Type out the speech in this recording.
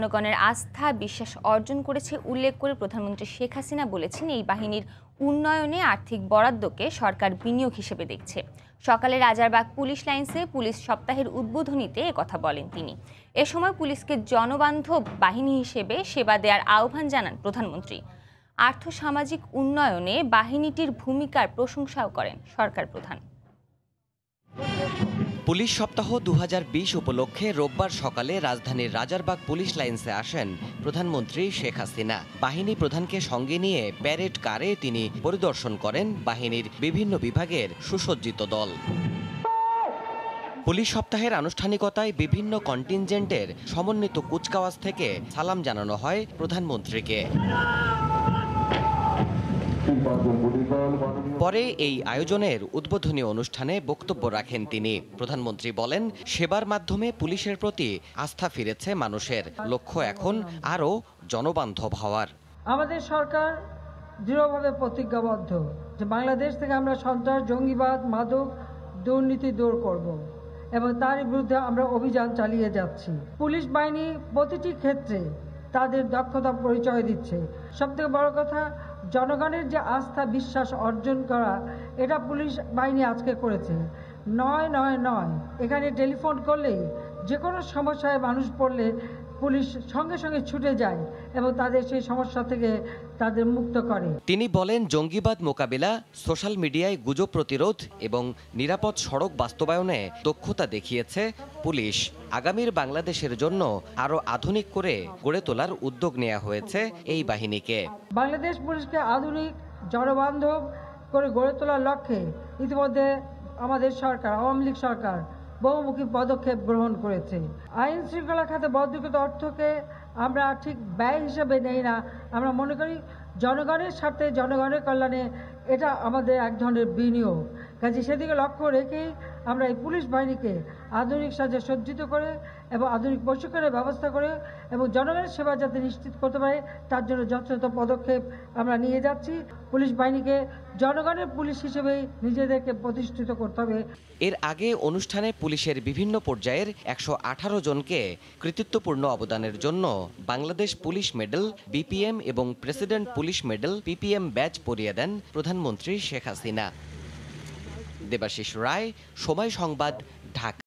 জনগণের আস্থা, বিশ্বাস অর্জন করেছে উল্লেখ করে প্রধানমন্ত্রী শেখ হাসিনা বলেছেন, এই বাহিনীর উন্নয়নে আর্থিক বরাদ্দকে সরকার বিনিয়োগ হিসেবে দেখছে। সকালে রাজারবাগ পুলিশ লাইন্সে পুলিশ সপ্তাহের উদ্বোধনীতে কথা বলেন তিনি। এ সময় পুলিশকে জনবান্ধব বাহিনী হিসেবে সেবা দেওয়ার আহ্বান জানান প্রধানমন্ত্রী। আর্থসামাজিক উন্নয়নে বাহিনীটির ভূমিকার প্রশংসাও করেন সরকার প্রধান। পুলিশ সপ্তাহ দু হাজার বিশ উপলক্ষে রোববার সকালে রাজধানীর রাজারবাগ পুলিশ লাইন্সে আসেন প্রধানমন্ত্রী শেখ হাসিনা। বাহিনী প্রধানকে সঙ্গে নিয়ে প্যারেড কারে তিনি পরিদর্শন করেন বাহিনীর বিভিন্ন বিভাগের সুসজ্জিত দল। পুলিশ সপ্তাহের আনুষ্ঠানিকতায় বিভিন্ন কন্টিনজেন্টের সমন্বিত কুচকাওয়াজ থেকে সালাম জানানো হয় প্রধানমন্ত্রীকে। পরে এই আয়োজনের উদ্বোধনী অনুষ্ঠানে বক্তব্য রাখেন তিনি। প্রধানমন্ত্রী বলেন, সেবার মাধ্যমে পুলিশের প্রতি আস্থা ফিরেছে মানুষের। লক্ষ্য এখন আরও জনবান্ধব হওয়ার। আমাদের সরকার দৃঢ়ভাবে প্রতিজ্ঞাবদ্ধ যে বাংলাদেশ থেকে আমরা সন্ত্রাস, জঙ্গিবাদ, মাদক দুর্নীতি দূর করব এবং তার বিরুদ্ধে আমরা অভিযান চালিয়ে যাচ্ছি। পুলিশ বাহিনী প্রতিটি ক্ষেত্রে তাদের দক্ষতা পরিচয় দিচ্ছে। সবথেকে বড় কথা জনগণের যে আস্থা, বিশ্বাস অর্জন করা, এটা পুলিশ বাহিনী আজকে করেছে। নয় নয় নয়। এখানে টেলিফোন করলেই যে কোনো সমস্যায় মানুষ পড়লে পুলিশ সঙ্গে সঙ্গে ছুটে যায় এবং তাদের সেই সমস্যা থেকে তাদের মুক্ত করে। তিনি বলেন জঙ্গিবাদ মোকাবিলা সোশ্যাল মিডিয়ায় গুজব প্রতিরোধ এবং নিরাপদ সড়ক বাস্তবায়নে দক্ষতা দেখিয়েছে পুলিশ। আগামীর বাংলাদেশের জন্য আরও আধুনিক করে গড়ে তোলার উদ্যোগ নেওয়া হয়েছে এই বাহিনীকে। বাংলাদেশ পুলিশকে আধুনিক জনবান্ধব করে গড়ে তোলার লক্ষ্যে ইতিমধ্যে আমাদের সরকার আওয়ামী লীগ সরকার বহুমুখী পদক্ষেপ গ্রহণ করেছে। আইন শৃঙ্খলা খাতে বদ্ধকৃত অর্থকে আমরা ঠিক ব্যয় হিসেবে নেই না। আমরা মনে করি জনগণের স্বার্থে জনগণের কল্যাণে এটা আমাদের এক ধরনের বিনিয়োগ। কাজে সেদিকে লক্ষ্য রেখেই আমরা এই পুলিশ বাহিনীকে আধুনিক সাজে সজ্জিত করে এবং আধুনিক প্রশিক্ষণের ব্যবস্থা করে এবং জনগণের সেবা যাতে নিশ্চিত করতে পারে, তার জন্য যথাযথ পদক্ষেপ আমরা নিয়ে যাচ্ছি। পুলিশ বাহিনীকে জনগণের পুলিশ হিসেবেই নিজেদেরকে প্রতিষ্ঠিত করতে হবে। এর আগে অনুষ্ঠানে পুলিশের বিভিন্ন পর্যায়ের একশো আঠারো জনকে কৃতিত্বপূর্ণ অবদানের জন্য বাংলাদেশ পুলিশ মেডেল, বিপিএম এবং president police medal, PPM badge পরিয়ে দেন প্রধানমন্ত্রী শেখ হাসিনা। দেবাশিস রায় সময় সংবাদ ঢাকা।